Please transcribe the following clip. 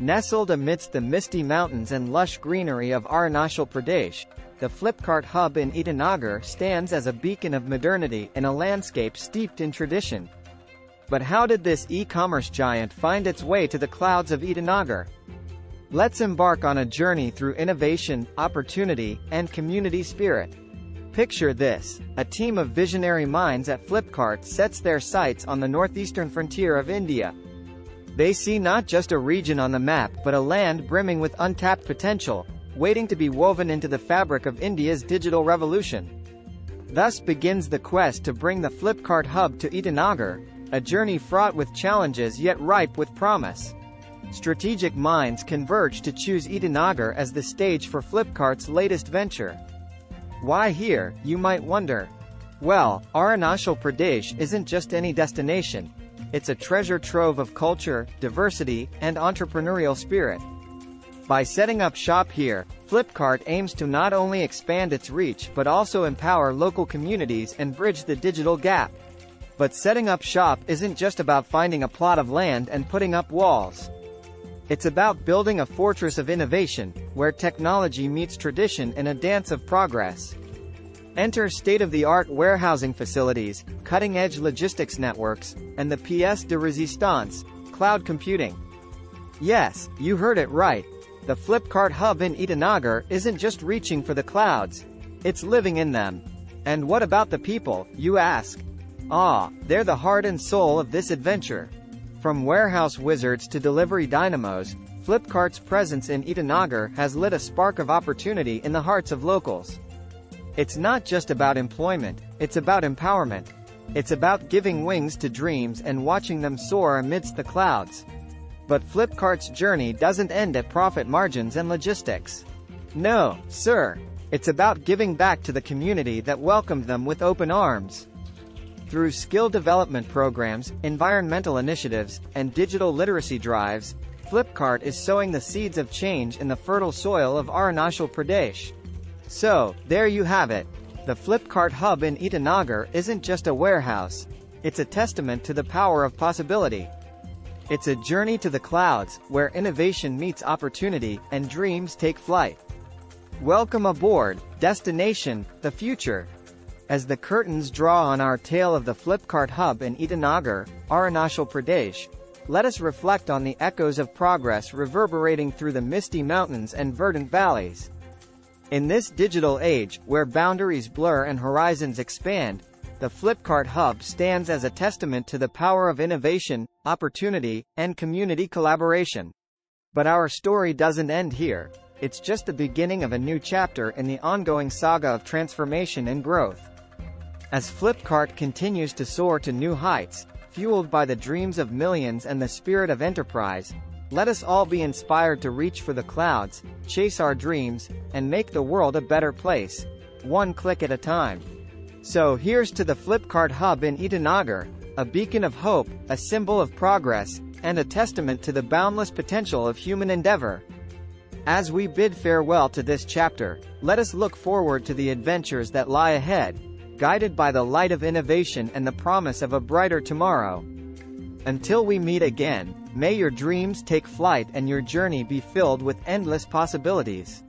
Nestled amidst the misty mountains and lush greenery of Arunachal Pradesh, the Flipkart hub in Itanagar stands as a beacon of modernity in a landscape steeped in tradition. But how did this e-commerce giant find its way to the clouds of Itanagar? Let's embark on a journey through innovation, opportunity, and community spirit. Picture this, a team of visionary minds at Flipkart sets their sights on the northeastern frontier of India. They see not just a region on the map but a land brimming with untapped potential, waiting to be woven into the fabric of India's digital revolution. Thus begins the quest to bring the Flipkart hub to Itanagar, a journey fraught with challenges yet ripe with promise. Strategic minds converge to choose Itanagar as the stage for Flipkart's latest venture. Why here, you might wonder? Well, Arunachal Pradesh isn't just any destination. It's a treasure trove of culture, diversity, and entrepreneurial spirit. By setting up shop here, Flipkart aims to not only expand its reach but also empower local communities and bridge the digital gap. But setting up shop isn't just about finding a plot of land and putting up walls. It's about building a fortress of innovation, where technology meets tradition in a dance of progress. Enter state-of-the-art warehousing facilities, cutting-edge logistics networks, and the pièce de résistance, cloud computing. Yes, you heard it right. The Flipkart hub in Itanagar isn't just reaching for the clouds. It's living in them. And what about the people, you ask? Ah, they're the heart and soul of this adventure. From warehouse wizards to delivery dynamos, Flipkart's presence in Itanagar has lit a spark of opportunity in the hearts of locals. It's not just about employment, it's about empowerment. It's about giving wings to dreams and watching them soar amidst the clouds. But Flipkart's journey doesn't end at profit margins and logistics. No, sir. It's about giving back to the community that welcomed them with open arms. Through skill development programs, environmental initiatives, and digital literacy drives, Flipkart is sowing the seeds of change in the fertile soil of Arunachal Pradesh. So, there you have it. The Flipkart hub in Itanagar isn't just a warehouse. It's a testament to the power of possibility. It's a journey to the clouds, where innovation meets opportunity, and dreams take flight. Welcome aboard, destination, the future. As the curtains draw on our tale of the Flipkart hub in Itanagar, Arunachal Pradesh, let us reflect on the echoes of progress reverberating through the misty mountains and verdant valleys. In this digital age, where boundaries blur and horizons expand, the Flipkart hub stands as a testament to the power of innovation, opportunity, and community collaboration. But our story doesn't end here. It's just the beginning of a new chapter in the ongoing saga of transformation and growth. As Flipkart continues to soar to new heights, fueled by the dreams of millions and the spirit of enterprise, let us all be inspired to reach for the clouds, chase our dreams, and make the world a better place, one click at a time. So here's to the Flipkart hub in Itanagar, a beacon of hope, a symbol of progress, and a testament to the boundless potential of human endeavor. As we bid farewell to this chapter, let us look forward to the adventures that lie ahead, guided by the light of innovation and the promise of a brighter tomorrow. Until we meet again, may your dreams take flight and your journey be filled with endless possibilities.